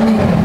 Amen.